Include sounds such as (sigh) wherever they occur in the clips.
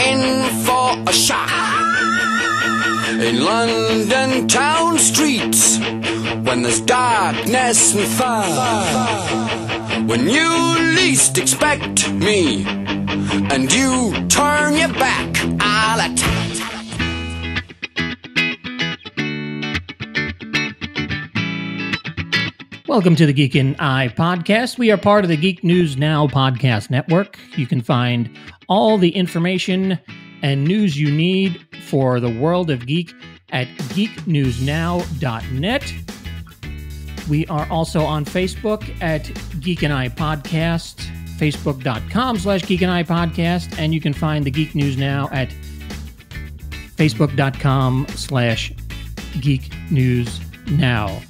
in for a shot. In London town streets, when there's darkness and fire. When you least expect me, and you turn your back, I'll attack. Welcome to the Geek and I podcast. We are part of the Geek News Now podcast network. You can find all the information and news you need for the world of geek at geeknewsnow.net. We are also on Facebook at Geek and I Podcast, facebook.com slash Geek and I Podcast, and you can find the Geek News Now at facebook.com slash Geek News Now.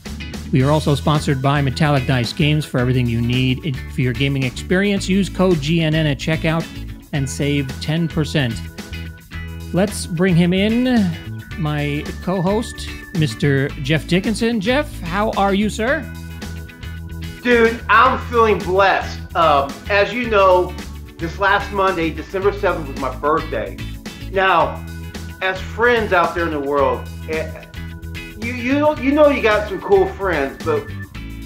We are also sponsored by Metallic Dice Games for everything you need for your gaming experience. Use code GNN at checkout and save 10%. Let's bring him in, my co host, Mr. Jeff Dickinson. Jeff, how are you, sir? Dude, I'm feeling blessed. Um, as you know, this last Monday, December 7th, was my birthday. Now, as friends out there in the world, eh, you you know you know you got some cool friends, but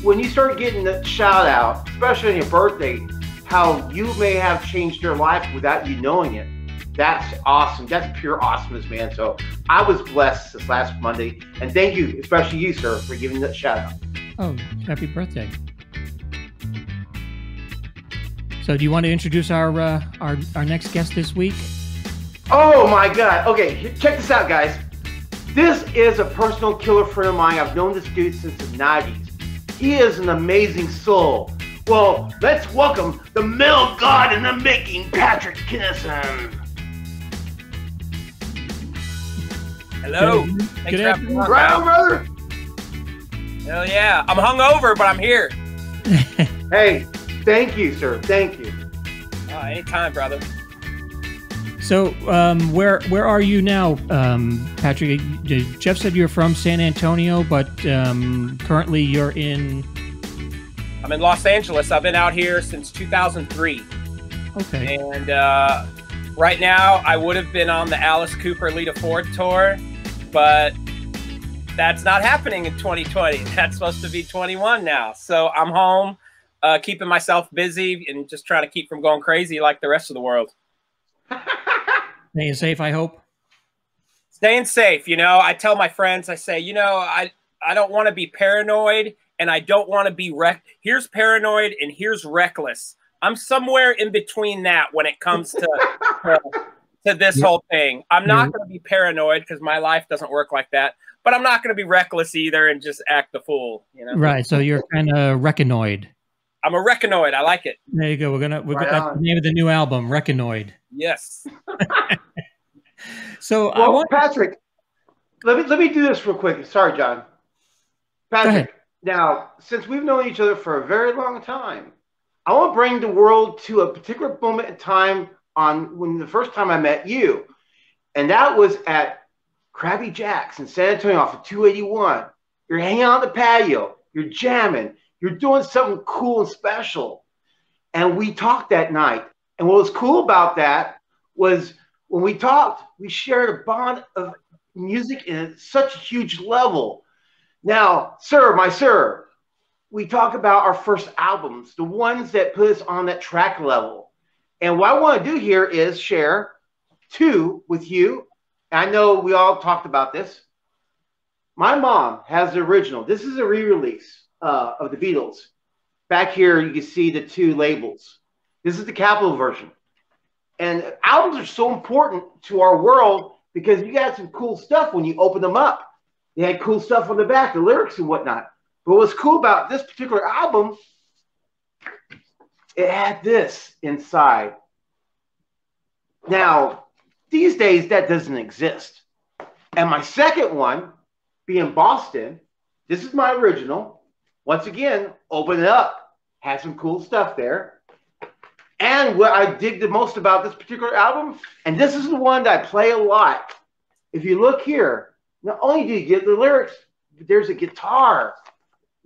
when you start getting the shout out, especially on your birthday, how you may have changed your life without you knowing it. That's awesome. That's pure awesomeness, man. So I was blessed this last Monday, and thank you, especially you, sir, for giving that shout out. Oh, happy birthday! So, do you want to introduce our uh, our our next guest this week? Oh my God! Okay, check this out, guys. This is a personal killer friend of mine. I've known this dude since the 90s. He is an amazing soul. Well, let's welcome the male god in the making, Patrick Kennison. Hello. Good, Thanks good for having me on. Right on, brother? Hell yeah. I'm hungover, but I'm here. (laughs) (laughs) Hey, thank you, sir. Thank you. Oh, anytime, brother. So, um, where where are you now, um, Patrick? Jeff said you're from San Antonio, but um, currently you're in. I'm in Los Angeles. I've been out here since 2003. Okay. And uh, right now, I would have been on the Alice Cooper Lita Ford tour, but that's not happening in 2020. (laughs) That's supposed to be 21 now. So I'm home, uh, keeping myself busy and just trying to keep from going crazy like the rest of the world. Staying safe, I hope. staying safe you know i tell my friends i say you know i i don't want to be paranoid and i don't want to be wreck here's paranoid and here's reckless i'm somewhere in between that when it comes to to, to this whole thing i'm not going to be paranoid because my life doesn't work like that but i'm not going to be reckless either and just act the fool you know Right. So you're kind of Reckonoid. i'm a reckonoid i like it There you go. We're gonna we're Right gonna that's the name of the new album, Reckonoid. Yes (laughs) So I Well, want. Patrick, let me let me do this real quick. Sorry, John. ahead. Patrick, now since we've known each other for a very long time, I want to bring the world to a particular moment in time on when the first time I met you, and that was at Krabby Jack's in San Antonio off of 281. You're hanging out on the patio, you're jamming, you're doing something cool and special, and we talked that night. And what was cool about that was when we talked, we shared a bond of music in such a huge level. Now, sir, my sir, we talk about our first albums, the ones that put us on that track level. And what I want to do here is share two with you. I know we all talked about this. My mom has the original. This is a re-release uh, of the Beatles. Back here, you can see the two labels. This is the Capitol version. And albums are so important to our world because you got some cool stuff when you open them up. They had cool stuff on the back, the lyrics and whatnot. But what's cool about this particular album, it had this inside. Now, these days that doesn't exist. And my second one, being Boston, this is my original. Once again, open it up, has some cool stuff there. And what I dig the most about this particular album, and this is the one that I play a lot. If you look here, not only do you get the lyrics, there's a guitar,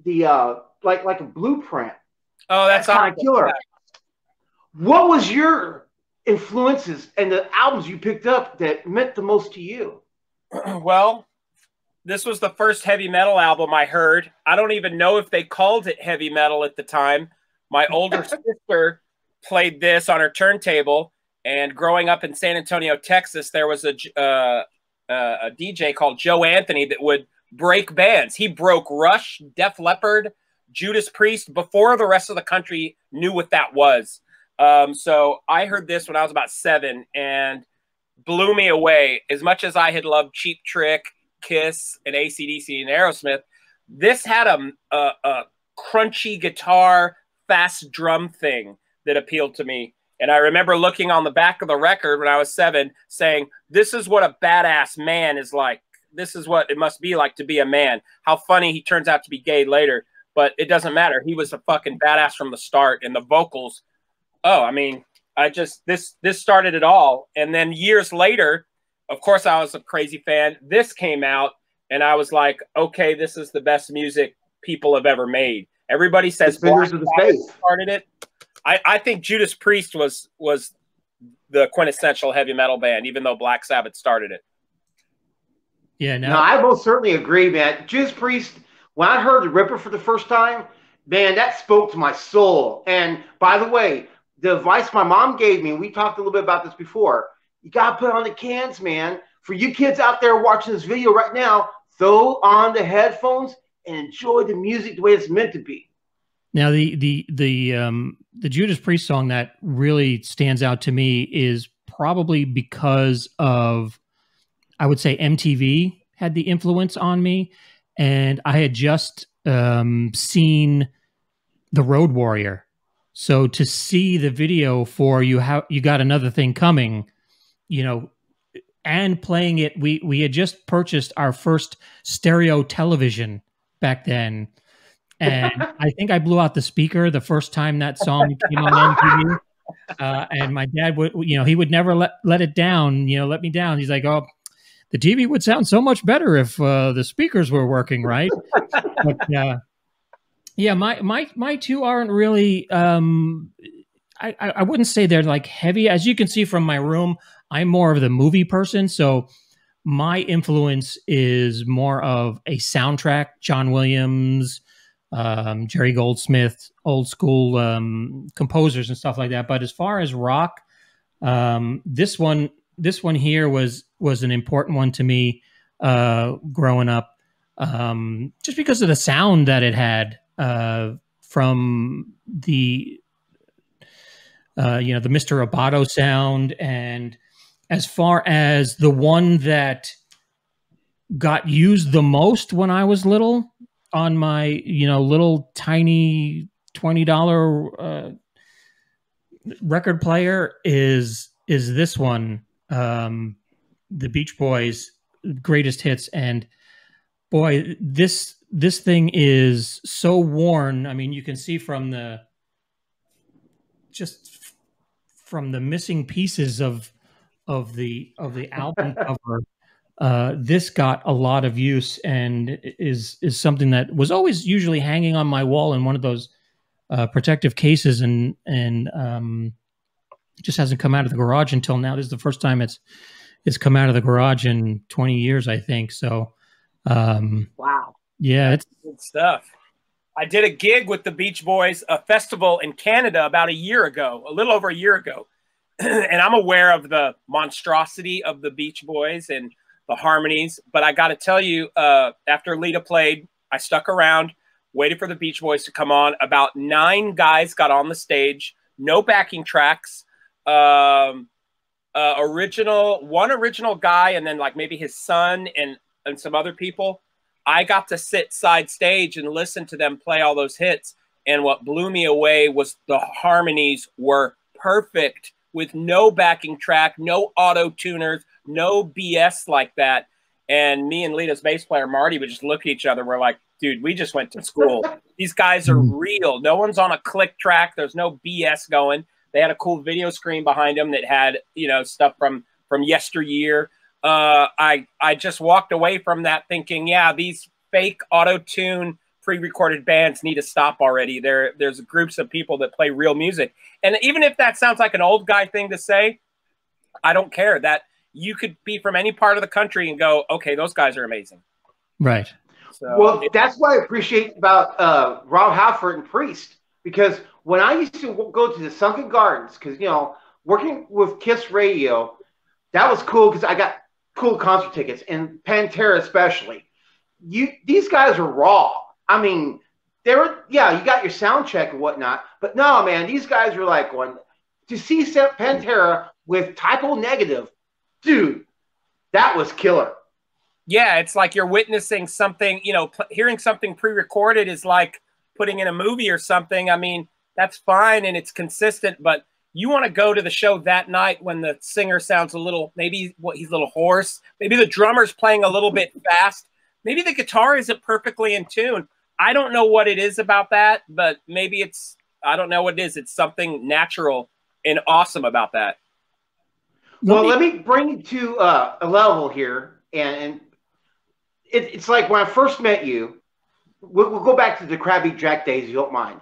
the uh, like like a blueprint. oh that's That's kinda awesome. killer. What was your influences and the albums you picked up that meant the most to you? (clears throat) well, this was the first heavy metal album I heard. I don't even know if they called it heavy metal at the time. My older (laughs) sister played this on her turntable, and growing up in San Antonio, Texas, there was a uh, uh, a DJ called Joe Anthony that would break bands. He broke Rush, Def Leppard, Judas Priest before the rest of the country knew what that was. Um, so I heard this when I was about seven and blew me away. As much as I had loved Cheap Trick, Kiss, and ACDC and Aerosmith, this had a, a, a crunchy guitar, fast drum thing that appealed to me. And I remember looking on the back of the record when I was seven saying, This is what a badass man is like. This is what it must be like to be a man. How funny he turns out to be gay later, but it doesn't matter. He was a fucking badass from the start. And the vocals, oh, I mean, I just, this, this started it all. And then years later, of course, I was a crazy fan. This came out, and I was like, okay, this is the best music people have ever made. Everybody says Black started it. I, I think Judas Priest was was the quintessential heavy metal band, even though Black Sabbath started it. Yeah, no, no I most certainly agree, man. Judas Priest. When I heard the Ripper for the first time, man, that spoke to my soul. And by the way, the advice my mom gave me, we talked a little bit about this before. You gotta put on the cans, man. For you kids out there watching this video right now, throw on the headphones and enjoy the music the way it's meant to be. Now the the the um the Judas Priest song that really stands out to me is probably because of I would say MTV had the influence on me and I had just um seen The Road Warrior. So to see the video for you how you got another thing coming, you know, and playing it we we had just purchased our first stereo television back then and I think I blew out the speaker the first time that song came on MTV. Uh, and my dad would, you know, he would never let let it down. You know, let me down. He's like, oh, the TV would sound so much better if uh, the speakers were working right. but uh, yeah, my my my two aren't really. Um, I I wouldn't say they're like heavy. As you can see from my room, I'm more of the movie person, so my influence is more of a soundtrack, John Williams, um, Jerry Goldsmith, old school um, composers and stuff like that. But as far as rock, um, this one, this one here was was an important one to me uh, growing up, um, just because of the sound that it had uh, from the uh, you know the Mr. Roboto sound, and as far as the one that got used the most when I was little on my you know little tiny twenty dollar uh, record player is is this one, um, the Beach Boys greatest hits, and boy, this this thing is so worn. I mean, you can see from the just from the missing pieces of of the of the album (laughs) cover uh, this got a lot of use and is is something that was always usually hanging on my wall in one of those uh, protective cases and and um, just hasn't come out of the garage until now. This is the first time it's it's come out of the garage in 20 years, I think. So, um, wow, yeah, it's good stuff. I did a gig with the Beach Boys, a festival in Canada about a year ago, a little over a year ago, (clears throat) and I'm aware of the monstrosity of the Beach Boys and the harmonies. But I got to tell you, uh, after Lita played, I stuck around, waited for the Beach Boys to come on. About nine guys got on the stage, no backing tracks. Um, uh, original, one original guy, and then like maybe his son and and some other people. I got to sit side stage and listen to them play all those hits. And what blew me away was the harmonies were perfect with no backing track, no auto tuners, no BS like that. And me and Lita's bass player Marty would just look at each other. We're like, dude, we just went to school. (laughs) These guys are mm-hmm. real. No one's on a click track. There's no BS going. They had a cool video screen behind them that had, you know, stuff from from yesteryear. Uh, I I just walked away from that thinking, yeah, these fake auto tune pre-recorded bands need to stop already. There, there's groups of people that play real music, and even if that sounds like an old guy thing to say, I don't care. That you could be from any part of the country and go, okay, those guys are amazing. Right. So well, it, that's what I appreciate about uh, Rob Halford and Priest because when I used to go to the Sunken Gardens, because you know, working with Kiss Radio, that was cool because I got cool concert tickets and Pantera especially. You these guys are raw. I mean, they were yeah, you got your sound check and whatnot, but no, man, these guys were like one to see Pantera with Type O Negative, dude. That was killer. Yeah, it's like you're witnessing something. You know, hearing something pre-recorded is like putting in a movie or something. I mean, that's fine and it's consistent, but you want to go to the show that night when the singer sounds a little maybe what he's a little hoarse, maybe the drummer's playing a little bit fast, maybe the guitar isn't perfectly in tune. I don't know what it is about that, but maybe it's I don't know what it is. It's something natural and awesome about that. Well, let me bring you to uh, a level here, and, and it, it's like when I first met you. We'll, we'll go back to the Krabby Jack days, if you don't mind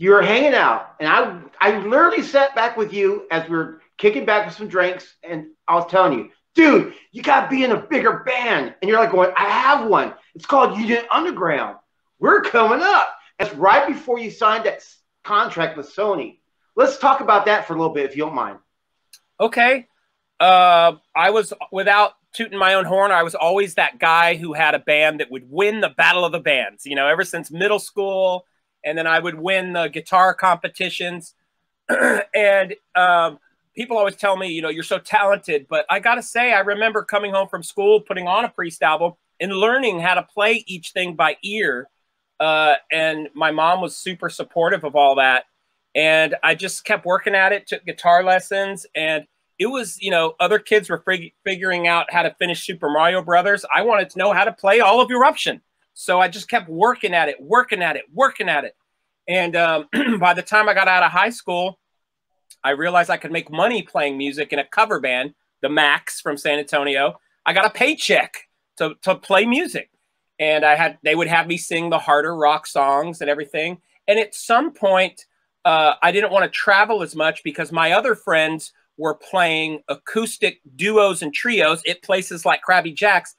you were hanging out, and I I literally sat back with you as we were kicking back with some drinks, and I was telling you, dude, you got to be in a bigger band, and you're like going, I have one. It's called Union Underground. We're coming up. That's right before you signed that contract with Sony. Let's talk about that for a little bit, if you don't mind. Okay. Uh, I was without tooting my own horn. I was always that guy who had a band that would win the battle of the bands. You know, ever since middle school and then I would win the guitar competitions. (clears throat) and um, people always tell me, you know, you're so talented. But I got to say, I remember coming home from school, putting on a Priest album, and learning how to play each thing by ear. Uh, and my mom was super supportive of all that. And I just kept working at it, took guitar lessons, and it was, you know, other kids were fig- figuring out how to finish Super Mario Brothers. I wanted to know how to play all of Eruption. So I just kept working at it, working at it, working at it. And um, (clears throat) by the time I got out of high school, I realized I could make money playing music in a cover band, the Max from San Antonio. I got a paycheck to, to play music. And I had they would have me sing the harder rock songs and everything. And at some point, uh, I didn't want to travel as much because my other friends were playing acoustic duos and trios at places like Krabby Jack's,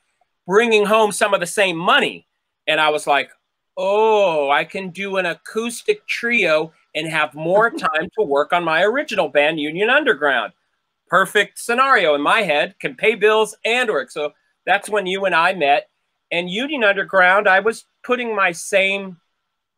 bringing home some of the same money. And I was like, oh, I can do an acoustic trio and have more (laughs) time to work on my original band, Union Underground. Perfect scenario in my head, can pay bills and work. So that's when you and I met. And Union Underground, I was putting my same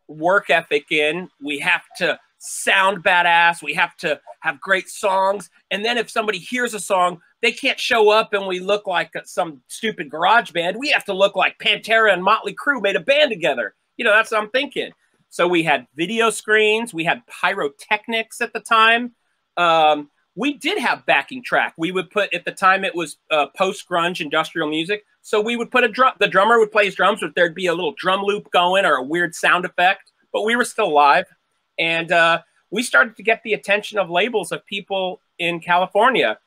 work ethic in. We have to sound badass. We have to have great songs. And then if somebody hears a song, they can't show up and we look like some stupid garage band. We have to look like Pantera and Motley Crue made a band together. You know, that's what I'm thinking. So we had video screens, we had pyrotechnics at the time. Um, we did have backing track. We would put at the time it was uh, post grunge industrial music. So we would put a drum. The drummer would play his drums, but there'd be a little drum loop going or a weird sound effect. But we were still live, and uh, we started to get the attention of labels of people in California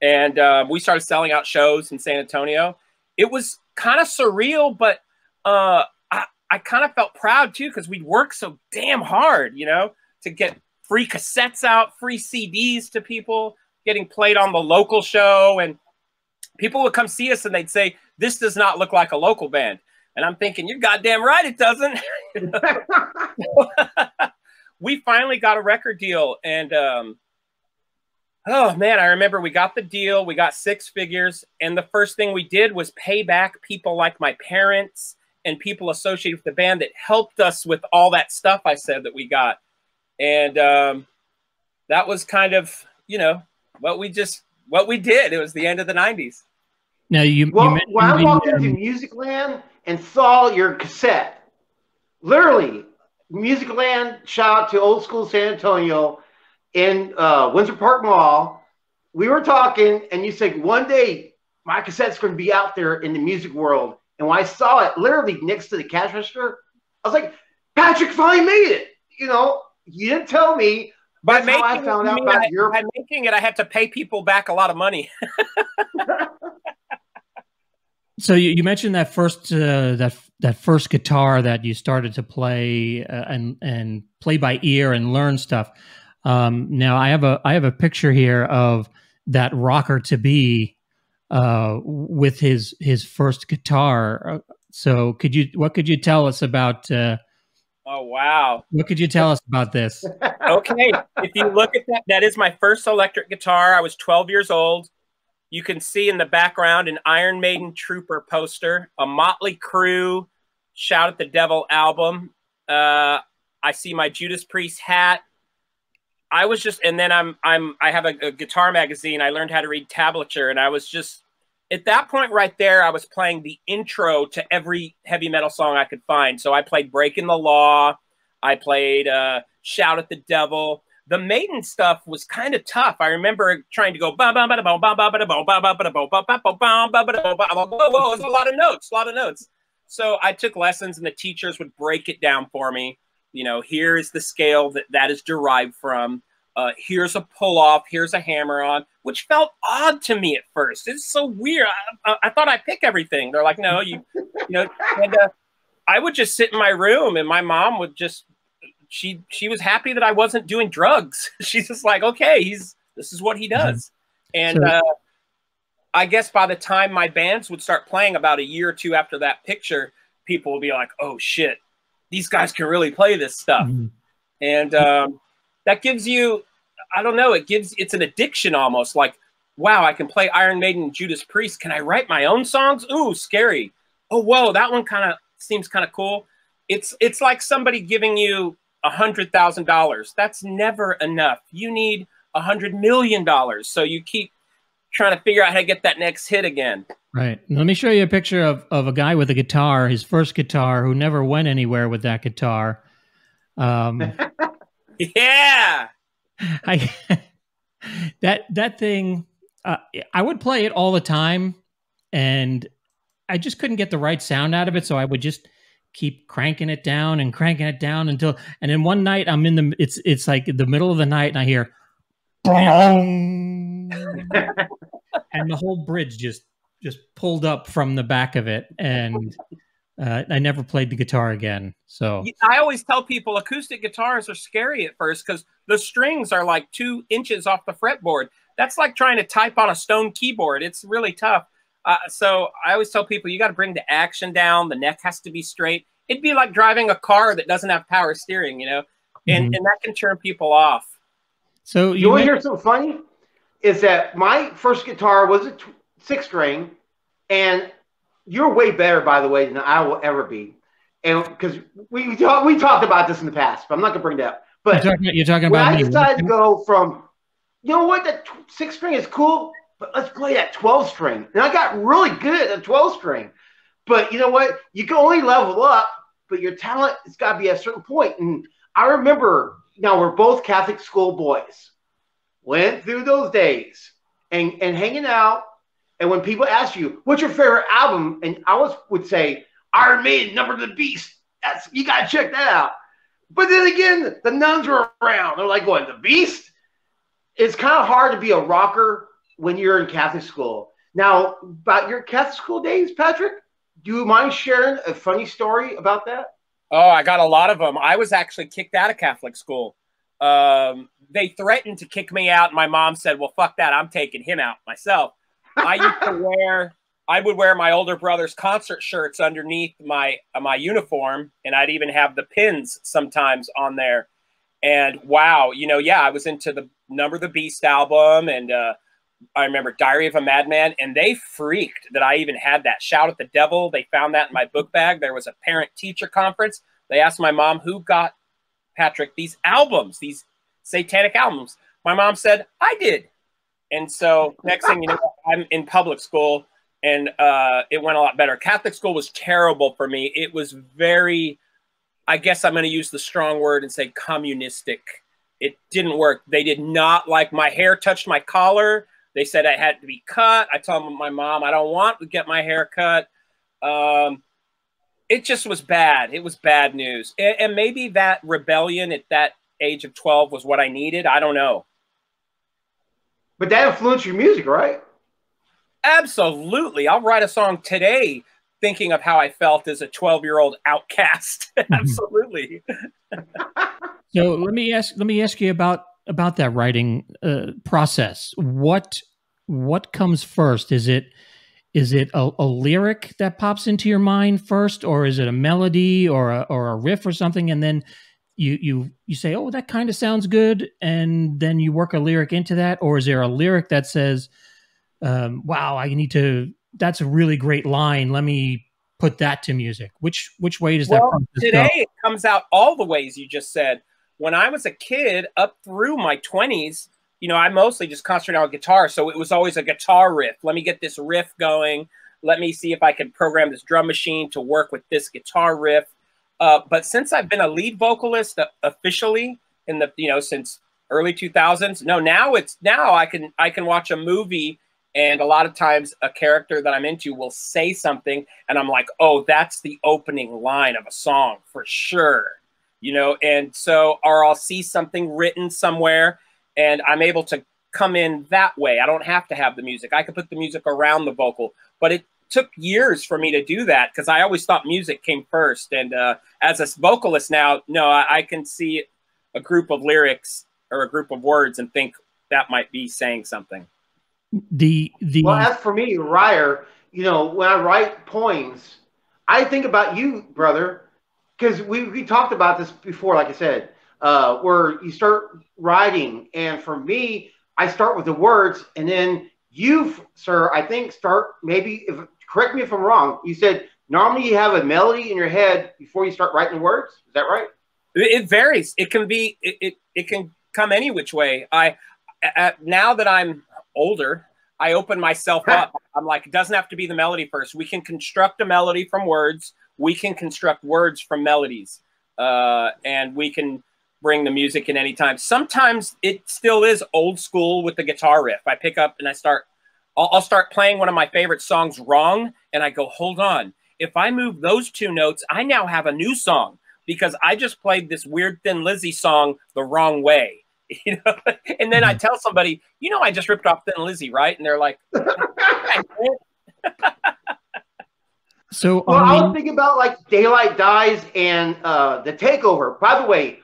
and uh, we started selling out shows in San Antonio. It was kind of surreal, but uh, I, I kind of felt proud too because we'd worked so damn hard, you know, to get free cassettes out, free CDs to people, getting played on the local show, and people would come see us and they'd say, "This does not look like a local band." And I'm thinking, "You're goddamn right, it doesn't." (laughs) (laughs) (laughs) we finally got a record deal, and um, Oh man, I remember we got the deal, we got six figures, and the first thing we did was pay back people like my parents and people associated with the band that helped us with all that stuff I said that we got. And um, that was kind of, you know, what we just what we did. It was the end of the 90s. Now you, well, you when I walked into Musicland and saw your cassette, literally, Musicland, shout out to old school San Antonio in uh, Windsor Park Mall. We were talking, and you said one day my cassette's going to be out there in the music world. And when I saw it literally next to the cash register, I was like, Patrick finally made it. You know, you didn't tell me. By making, I found out about I, your... by making it, I had to pay people back a lot of money. (laughs) So you, you mentioned that first uh, that that first guitar that you started to play uh, and and play by ear and learn stuff. Um, now I have a I have a picture here of that rocker to be uh, with his his first guitar. Uh, so could you what could you tell us about? Uh, oh wow! What could you tell us about this? (laughs) okay, if you look at that, that is my first electric guitar. I was 12 years old. You can see in the background an Iron Maiden Trooper poster, a Motley Crue Shout at the Devil album. Uh, I see my Judas Priest hat. I was just, and then I'm, I'm, I have a, a guitar magazine. I learned how to read tablature, and I was just at that point right there. I was playing the intro to every heavy metal song I could find. So I played "Breaking the Law," I played uh, "Shout at the Devil." the maiden stuff was kind of tough. I remember trying to go ba ba ba da ba ba ba ba da ba ba ba ba da ba ba ba ba ba ba ba da ba ba whoa whoa it's a lot of notes, a lot of notes. So I took lessons and the teachers would break it down for me. You know, here is the scale that that is derived from. Uh, here's a pull off. Here's a hammer on, which felt odd to me at first. It's so weird. I, I, I thought I pick everything. They're like, no, you, you know. And uh, I would just sit in my room, and my mom would just she she was happy that I wasn't doing drugs. (laughs) She's just like, okay, he's this is what he mm-hmm. does. And uh, I guess by the time my bands would start playing, about a year or two after that picture, people would be like, oh shit, these guys can really play this stuff. Mm-hmm. And um, that gives you, I don't know, it gives it's an addiction almost. Like, wow, I can play Iron Maiden and Judas Priest. Can I write my own songs? Ooh, scary. Oh, whoa, that one kind of seems kind of cool. It's it's like somebody giving you a hundred thousand dollars. That's never enough. You need a hundred million dollars. So you keep trying to figure out how to get that next hit again. Right. Let me show you a picture of, of a guy with a guitar, his first guitar, who never went anywhere with that guitar. Um, (laughs) yeah. I (laughs) that that thing. Uh, I would play it all the time, and I just couldn't get the right sound out of it. So I would just keep cranking it down and cranking it down until and then one night I'm in the it's it's like the middle of the night and I hear (laughs) and the whole bridge just just pulled up from the back of it and uh, I never played the guitar again. So I always tell people acoustic guitars are scary at first because the strings are like two inches off the fretboard. That's like trying to type on a stone keyboard. It's really tough. Uh, so I always tell people you got to bring the action down. The neck has to be straight. It'd be like driving a car that doesn't have power steering, you know, and mm-hmm. and that can turn people off. So you, you want to hear something funny? Is that my first guitar was a t- six string, and you're way better, by the way, than I will ever be. And because we we, talk, we talked about this in the past, but I'm not gonna bring that up. But you're talking, you're talking about when I decided to go from, you know what, that t- six string is cool but let's play that 12 string. And I got really good at the 12 string. But you know what? You can only level up, but your talent has got to be at a certain point. And I remember, now we're both Catholic school boys, went through those days and, and hanging out. And when people ask you, what's your favorite album? And I was would say, Iron Maiden, Number of the Beast. That's you gotta check that out. But then again, the nuns were around. They're like, going, the beast? It's kind of hard to be a rocker when you're in Catholic school. Now, about your Catholic school days, Patrick, do you mind sharing a funny story about that? Oh, I got a lot of them. I was actually kicked out of Catholic school. Um, they threatened to kick me out. My mom said, "Well, fuck that. I'm taking him out myself." I used to wear, I would wear my older brother's concert shirts underneath my uh, my uniform, and I'd even have the pins sometimes on there. And wow, you know, yeah, I was into the Number the Beast album and uh, I remember Diary of a Madman, and they freaked that I even had that. Shout at the Devil. They found that in my book bag. There was a parent teacher conference. They asked my mom who got Patrick these albums, these satanic albums. My mom said, I did. And so next thing you know, I'm in public school and uh, it went a lot better. Catholic school was terrible for me. It was very, I guess I'm going to use the strong word and say communistic. It didn't work. They did not like my hair touched my collar. They said I had to be cut. I told my mom I don't want to get my hair cut. Um, it just was bad. It was bad news. And, and maybe that rebellion at that age of 12 was what I needed. I don't know. But that influenced your music, right? Absolutely. I'll write a song today thinking of how I felt as a 12 year old outcast. (laughs) Absolutely. (laughs) so let me ask let me ask you about about that writing uh, process. What what comes first? Is it is it a, a, lyric that pops into your mind first, or is it a melody or a, or a riff or something, and then you you you say, "Oh, that kind of sounds good," and then you work a lyric into that, or is there a lyric that says, um, "Wow, I need to that's a really great line. Let me put that to music. Which which way does well, that today go? it comes out all the ways you just said. When I was a kid, up through my twenties, you know, I mostly just concentrated on guitar, so it was always a guitar riff. Let me get this riff going. Let me see if I can program this drum machine to work with this guitar riff. Uh, but since I've been a lead vocalist uh, officially in the you know since early 2000s, no, now it's now I can I can watch a movie and a lot of times, a character that I'm into will say something, and I'm like, oh, that's the opening line of a song for sure. You know, and so, or I'll see something written somewhere, and I'm able to come in that way. I don't have to have the music. I could put the music around the vocal, but it took years for me to do that because I always thought music came first. And uh, as a vocalist now, no, I, I, can see a group of lyrics or a group of words and think that might be saying something the the well as for me Ryer, you know when i write poems i think about you brother because we, we talked about this before like i said uh, where you start writing and for me i start with the words and then you sir i think start maybe if correct me if i'm wrong you said normally you have a melody in your head before you start writing the words is that right it varies it can be it, it, it can come any which way i at, now that i'm older, I open myself (laughs) up. I'm like, it doesn't have to be the melody first. We can construct a melody from words. We can construct words from melodies, uh, and we can bring the music in any time. Sometimes it still is old school with the guitar riff. I pick up and I start. I'll, I'll start playing one of my favorite songs wrong, and I go, hold on. If I move those two notes, I now have a new song because I just played this weird Thin Lizzy song the wrong way. (laughs) you know. And then I mm-hmm. tell somebody, you know, I just ripped off Thin Lizzy, right? And they're like, (laughs) (laughs) so well, I was thinking about like Daylight Dies and uh, the Takeover. By the way,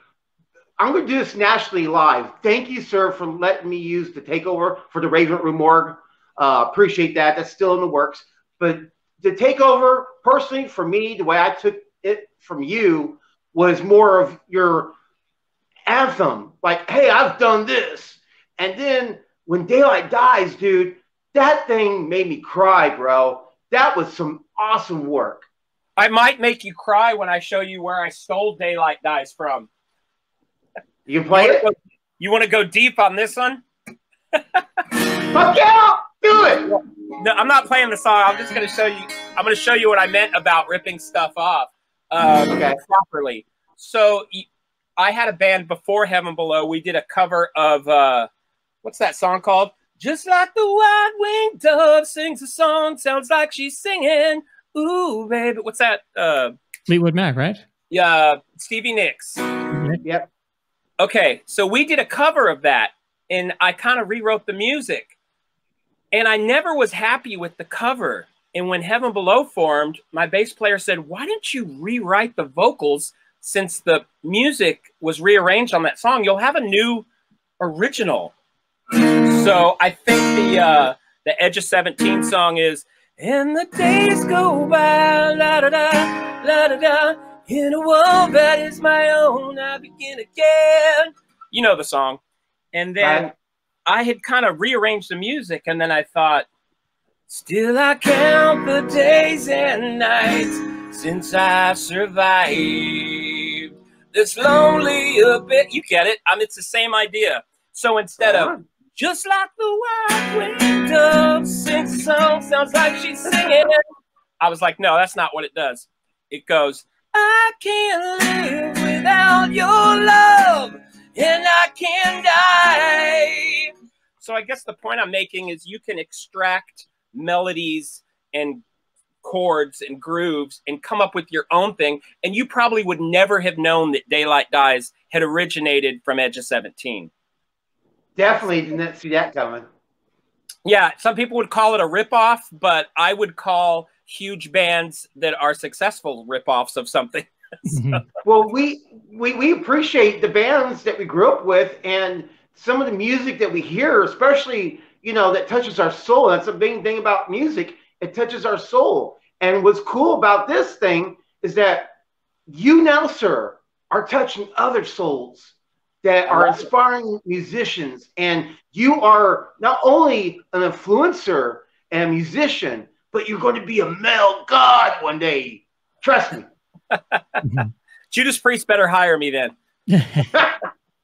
I'm going to do this nationally live. Thank you, sir, for letting me use the Takeover for the Raven Room Morgue. Uh, appreciate that. That's still in the works. But the Takeover, personally, for me, the way I took it from you was more of your anthem. Like, hey, I've done this. And then when Daylight Dies, dude, that thing made me cry, bro. That was some awesome work. I might make you cry when I show you where I stole Daylight Dies from. You play you it? Go, you want to go deep on this one? Fuck yeah! Do it! No, I'm not playing the song. I'm just going to show you. I'm going to show you what I meant about ripping stuff off uh, okay. properly. So I had a band before Heaven Below. We did a cover of uh, what's that song called? Just like the white winged dove sings a song, sounds like she's singing. Ooh, baby, what's that? Uh, Fleetwood Mac, right? Yeah, Stevie Nicks. Yep. Okay, so we did a cover of that, and I kind of rewrote the music, and I never was happy with the cover. And when Heaven Below formed, my bass player said, "Why didn't you rewrite the vocals?" since the music was rearranged on that song, you'll have a new original. So I think the uh, the Edge of Seventeen song is and the days go by, la da da, la da da. In a world that is my own, I begin again. You know the song. And then I had kind of rearranged the music, and then I thought, still I count the days and nights since I survived this lonely a bit. You get it? I mean, it's the same idea. So instead of just like the wild dove sings song, sounds like she's singing. I was like, no, that's not what it does. It goes, I can't live without your love, and I can't die. So I guess the point I'm making is you can extract melodies and chords and grooves and come up with your own thing. And you probably would never have known that Daylight Dies had originated from Edge of 17. Definitely didn't see that coming. Yeah, some people would call it a ripoff, but I would call huge bands that are successful ripoffs of something. (laughs) so. Mm-hmm. Well, we, we we appreciate the bands that we grew up with and some of the music that we hear, especially you know that touches our soul. That's a big thing about music; it touches our soul. And what's cool about this thing is that you now, sir, are touching other souls that are inspiring musicians, and you are not only an influencer and a musician, but you're going to be a male god one day. Trust me. (laughs) Judas Priest better hire me then. (laughs)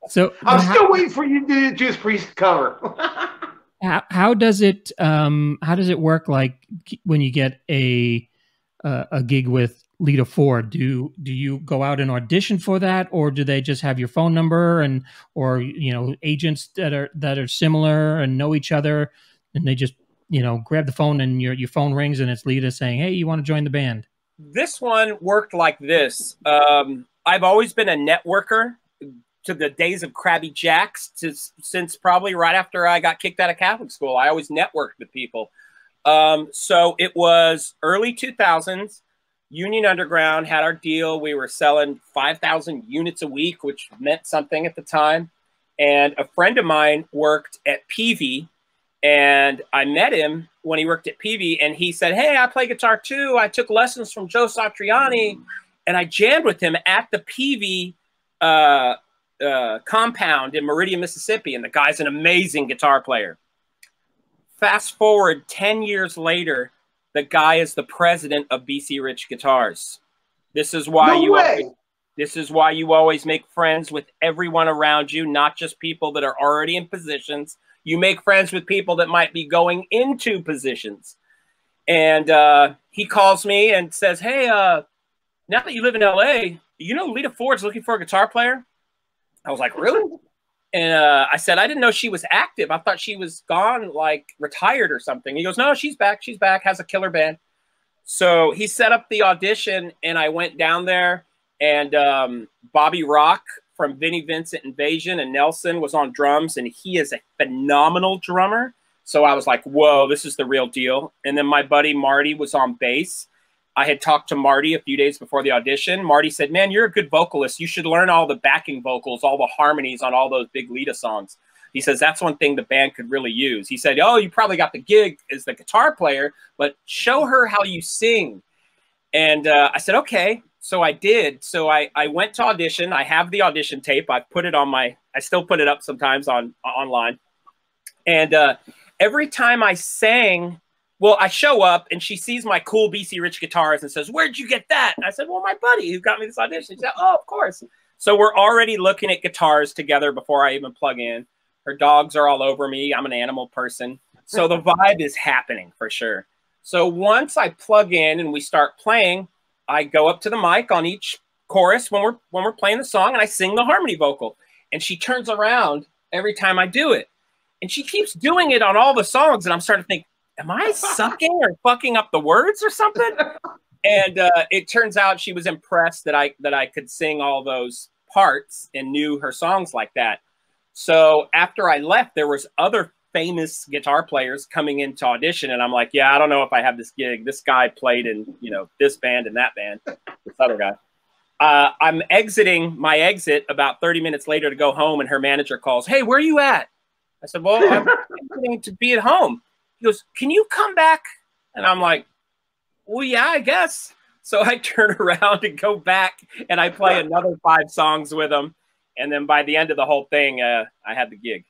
so I'm still how, waiting for you to do the Judas Priest cover. (laughs) how, how does it um how does it work like when you get a uh, a gig with Lita Ford? Do do you go out and audition for that, or do they just have your phone number and or you know agents that are that are similar and know each other, and they just you know grab the phone and your your phone rings and it's Lita saying, "Hey, you want to join the band?" This one worked like this. Um, I've always been a networker to the days of Crabby Jacks to, since probably right after I got kicked out of Catholic school. I always networked with people. Um, so it was early 2000s. Union Underground had our deal. We were selling 5,000 units a week, which meant something at the time. And a friend of mine worked at Peavey, and I met him when he worked at Peavey, and he said, "Hey, I play guitar too. I took lessons from Joe Satriani, and I jammed with him at the Peavey uh, uh, compound in Meridian, Mississippi. And the guy's an amazing guitar player." Fast forward 10 years later, the guy is the president of BC Rich Guitars. This is why no you always, this is why you always make friends with everyone around you, not just people that are already in positions. You make friends with people that might be going into positions. And uh, he calls me and says, "Hey, uh, now that you live in LA, you know Lita Ford's looking for a guitar player." I was like, "Really?" And uh, I said, I didn't know she was active. I thought she was gone, like retired or something. He goes, No, she's back. She's back, has a killer band. So he set up the audition, and I went down there, and um, Bobby Rock from Vinnie Vincent Invasion and Nelson was on drums, and he is a phenomenal drummer. So I was like, Whoa, this is the real deal. And then my buddy Marty was on bass. I had talked to Marty a few days before the audition. Marty said, Man, you're a good vocalist. You should learn all the backing vocals, all the harmonies on all those big Lita songs. He says, That's one thing the band could really use. He said, Oh, you probably got the gig as the guitar player, but show her how you sing. And uh, I said, Okay. So I did. So I, I went to audition. I have the audition tape. I put it on my, I still put it up sometimes on online. And uh, every time I sang, well, I show up and she sees my cool BC Rich guitars and says, Where'd you get that? And I said, Well, my buddy who got me this audition. She said, Oh, of course. So we're already looking at guitars together before I even plug in. Her dogs are all over me. I'm an animal person. So the vibe is happening for sure. So once I plug in and we start playing, I go up to the mic on each chorus when we're when we're playing the song and I sing the harmony vocal. And she turns around every time I do it. And she keeps doing it on all the songs. And I'm starting to think, am I sucking or fucking up the words or something? (laughs) and uh, it turns out she was impressed that I that I could sing all those parts and knew her songs like that. So after I left, there was other famous guitar players coming into audition, and I'm like, yeah, I don't know if I have this gig. This guy played in you know this band and that band, this other guy. Uh, I'm exiting my exit about 30 minutes later to go home, and her manager calls, "Hey, where are you at?" I said, "Well, I'm (laughs) exiting to be at home." He goes, Can you come back? And I'm like, Well, yeah, I guess. So I (laughs) turn around and go back and I play another five songs with him. And then by the end of the whole thing, uh, I had the gig.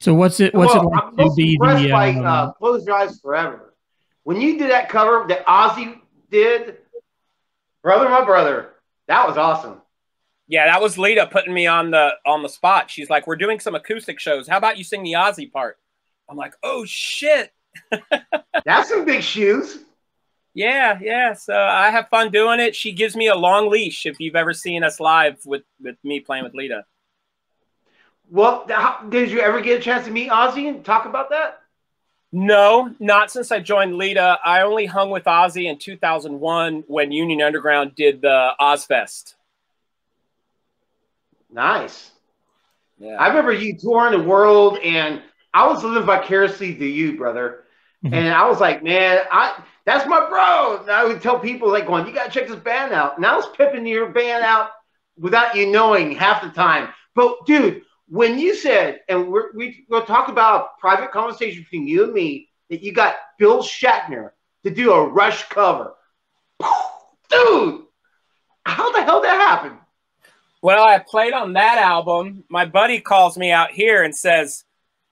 So what's it? What's well, it like I'm to be the? By, um, uh, Close your eyes forever. When you did that cover that Ozzy did, brother, my brother, that was awesome. Yeah, that was Lita putting me on the on the spot. She's like, "We're doing some acoustic shows. How about you sing the Ozzy part?" I'm like, oh shit. (laughs) That's some big shoes. Yeah, yeah. So I have fun doing it. She gives me a long leash. If you've ever seen us live with with me playing with Lita. Well, how, did you ever get a chance to meet Ozzy and talk about that? No, not since I joined Lita. I only hung with Ozzy in 2001 when Union Underground did the Ozzfest. Nice. Yeah. I remember you touring the world and I was living vicariously through you, brother. Mm-hmm. And I was like, man, I that's my bro. And I would tell people like going, you gotta check this band out. And I was pimping your band out without you knowing half the time. But dude, when you said, and we're, we we'll talk about a private conversation between you and me, that you got Bill Shatner to do a Rush cover, dude, how the hell that happened? Well, I played on that album. My buddy calls me out here and says,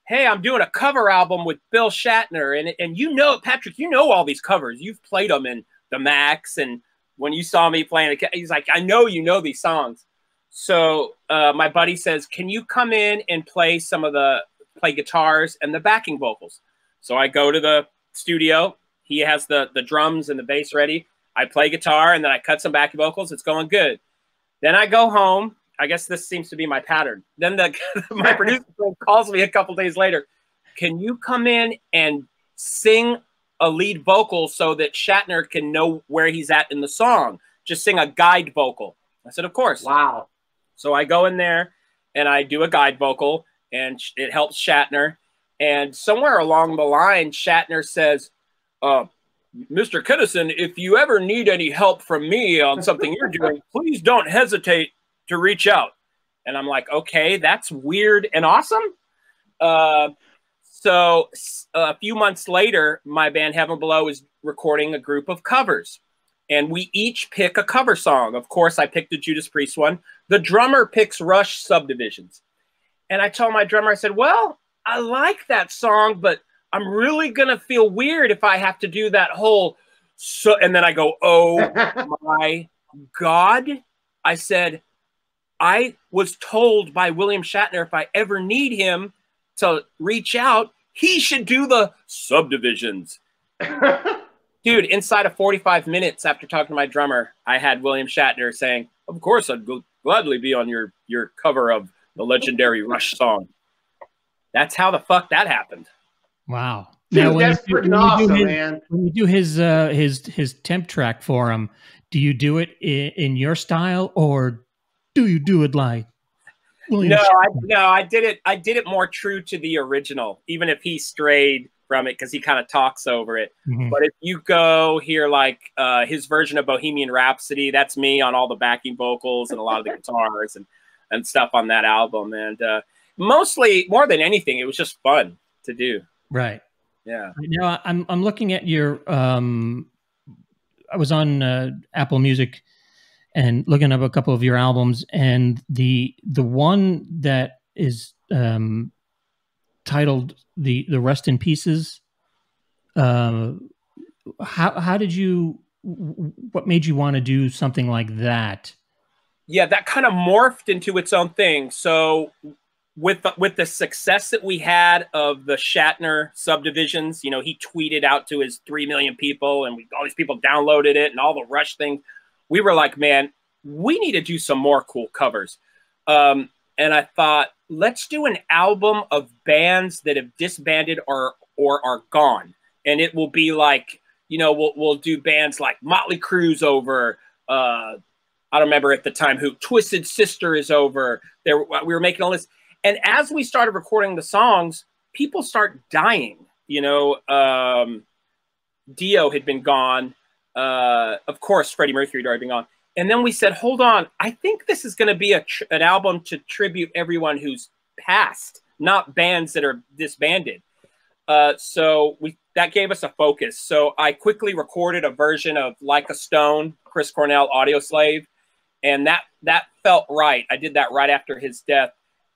"Hey, I'm doing a cover album with Bill Shatner, and and you know, Patrick, you know all these covers. You've played them in the Max, and when you saw me playing, he's like, I know you know these songs." So uh, my buddy says, "Can you come in and play some of the play guitars and the backing vocals?" So I go to the studio. He has the the drums and the bass ready. I play guitar and then I cut some backing vocals. It's going good. Then I go home. I guess this seems to be my pattern. Then the (laughs) my producer calls me a couple days later. Can you come in and sing a lead vocal so that Shatner can know where he's at in the song? Just sing a guide vocal. I said, of course. Wow. So I go in there and I do a guide vocal, and it helps Shatner. And somewhere along the line, Shatner says, uh, Mr. Kennison, if you ever need any help from me on something you're doing, (laughs) please don't hesitate to reach out. And I'm like, okay, that's weird and awesome. Uh, so a few months later, my band Heaven Below is recording a group of covers. And we each pick a cover song. Of course, I picked the Judas Priest one. The drummer picks Rush Subdivisions. And I told my drummer, I said, well, I like that song, but I'm really gonna feel weird if I have to do that whole so and then I go, oh (laughs) my God. I said, I was told by William Shatner if I ever need him to reach out, he should do the subdivisions. (laughs) Dude, inside of 45 minutes after talking to my drummer, I had William Shatner saying, Of course, I'd gladly be on your, your cover of the legendary (laughs) Rush song. That's how the fuck that happened. Wow. Dude, now, that's you, freaking awesome, his, man. When you do his uh, his his temp track for him, do you do it in, in your style or do you do it like William no, I, no, I did it. I did it more true to the original, even if he strayed from it because he kind of talks over it. Mm-hmm. But if you go hear like uh, his version of Bohemian Rhapsody, that's me on all the backing vocals and a lot of the (laughs) guitars and and stuff on that album. And uh, mostly, more than anything, it was just fun to do. Right. Yeah. Now I'm I'm looking at your um I was on uh, Apple Music and looking up a couple of your albums and the the one that is um titled the the rest in pieces uh how how did you what made you want to do something like that yeah that kind of morphed into its own thing so with the, with the success that we had of the Shatner subdivisions, you know, he tweeted out to his three million people, and we, all these people downloaded it, and all the Rush things. We were like, man, we need to do some more cool covers. Um, and I thought, let's do an album of bands that have disbanded or or are gone, and it will be like, you know, we'll we'll do bands like Motley Crue's over. Uh, I don't remember at the time who Twisted Sister is over. There, we were making a list and as we started recording the songs, people start dying. You know, um, Dio had been gone. Uh, of course, Freddie Mercury driving on. And then we said, hold on, I think this is going to be a an album to tribute everyone who's passed, not bands that are disbanded. Uh, so we that gave us a focus. So I quickly recorded a version of Like a Stone, Chris Cornell, Audioslave, and that that felt right. I did that right after his death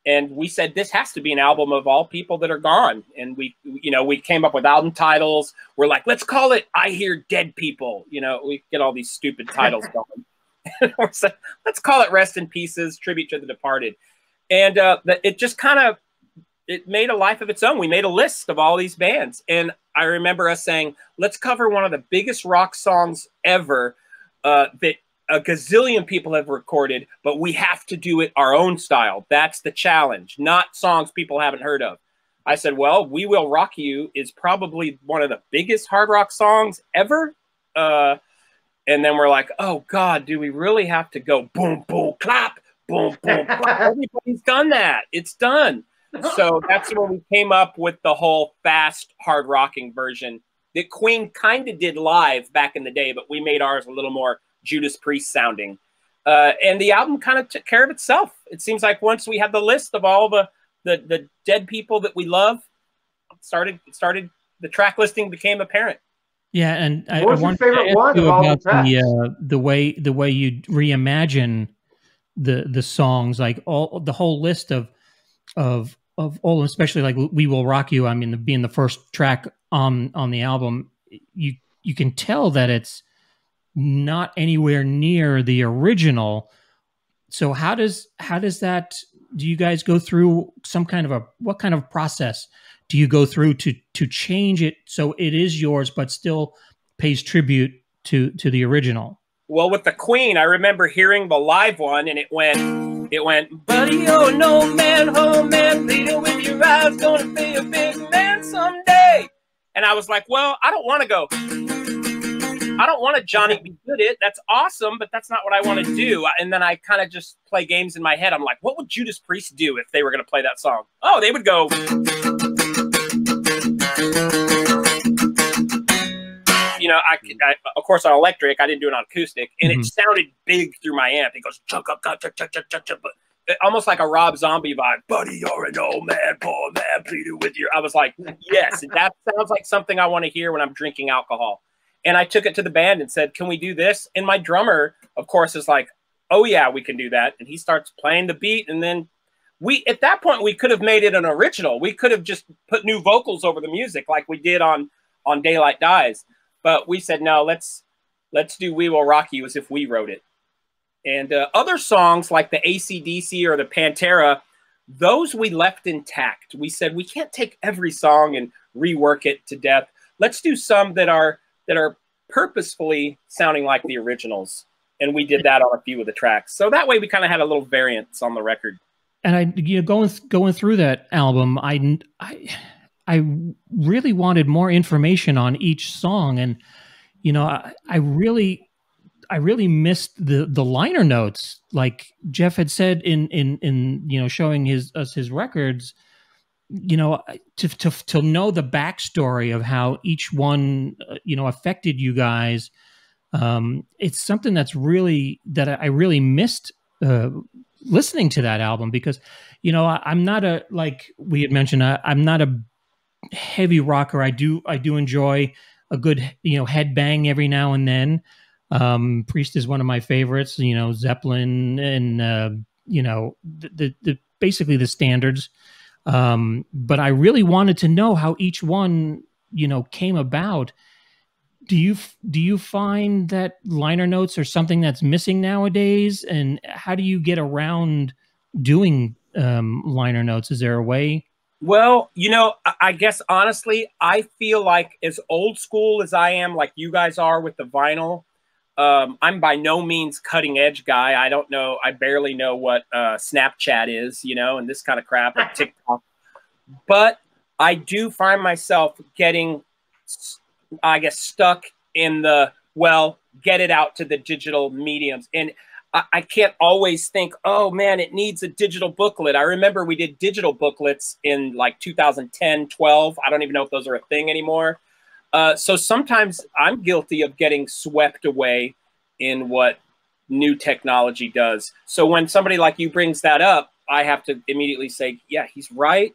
and we said this has to be an album of all people that are gone. And we you know we came up with album titles. We're like let's call it i hear dead people. You know we get all these stupid titles (laughs) going. (laughs) Let's call it rest in pieces tribute to the departed. And uh, it just kind of it made a life of its own. We made a list of all these bands. And i remember us saying let's cover one of the biggest rock songs ever uh, that a gazillion people have recorded, but we have to do it our own style. That's the challenge, not songs people haven't heard of. I said, well, We Will Rock You is probably one of the biggest hard rock songs ever. Uh, and then we're like, oh God, do we really have to go boom, boom, clap, boom, boom, clap? (laughs) Everybody's done that. It's done. so that's when we came up with the whole fast hard rocking version that Queen kind of did live back in the day, but we made ours a little more Judas Priest sounding. Uh, and the album kind of took care of itself. It seems like once we had the list of all the the, the dead people that we love, it started it started the track listing became apparent. Yeah, and I, was I your favorite one of all the tracks? The, uh, the way the way you reimagine the the songs, like all the whole list of of of all, especially like "We Will Rock You." I mean, the, being the first track on on the album, you you can tell that it's not anywhere near the original. So how does how does that? Do you guys go through some kind of a what kind of process do you go through to to change it so it is yours but still pays tribute to to the original? Well, with the Queen, I remember hearing the live one, and it went it went, buddy, you're no man, home man, bleeding with your eyes, gonna be a big man someday. And I was like, well, I don't want to go. I don't want to Johnny be good at it. That's awesome, but that's not what I want to do. And then I kind of just play games in my head. I'm like, what would Judas Priest do if they were going to play that song? Oh, they would go. You know, I, I of course on electric, I didn't do it on acoustic, and mm-hmm. it sounded big through my amp. It goes chunk up, chunk, chunk, chunk, chunk, chunk, but almost like a Rob Zombie vibe. Buddy, you're an old man, poor man, pleaded with you. I was like, yes, that sounds like something I want to hear when I'm drinking alcohol. And I took it to the band and said, can we do this? And my drummer, of course, is like, oh yeah, we can do that. And he starts playing the beat. And then we, at that point, we could have made it an original. We could have just put new vocals over the music like we did on, on Daylight Dies. But we said, no, let's, let's do We Will Rock You as if we wrote it. And uh, other songs like the ACDC or the Pantera, those we left intact. We said we can't take every song and rework it to death. Let's do some that are that are purposefully sounding like the originals. And we did that on a few of the tracks. So that way we kind of had a little variance on the record. And I, you know, going going through that album, I, I, I really wanted more information on each song, and you know, I, I really I really missed the the liner notes. Like Jeff had said in in in you know showing his us his records, you know to to to know the backstory of how each one uh, you know affected you guys. Um, it's something that's really that I really missed uh, listening to that album because you know I, am not a like we had mentioned I, I'm not a heavy rocker. I do I do enjoy a good you know head bang every now and then. Um, Priest is one of my favorites. You know, Zeppelin and uh, you know the, the, the basically the standards. Um, but I really wanted to know how each one you know came about. Do you do you find that liner notes are something that's missing nowadays? And how do you get around doing um, liner notes? Is there a way? Well, you know, I guess honestly, I feel like as old school as I am, like you guys are with the vinyl, um, I'm by no means cutting edge guy. I don't know. I barely know what uh, Snapchat is, you know, and this kind of crap or (laughs) TikTok. But I do find myself getting, I guess, stuck in the well, get it out to the digital mediums. And I, I can't always think, oh man, it needs a digital booklet. I remember we did digital booklets in like 2010, 12. I don't even know if those are a thing anymore. Uh, so sometimes I'm guilty of getting swept away in what new technology does. So when somebody like you brings that up, I have to immediately say, yeah, he's right.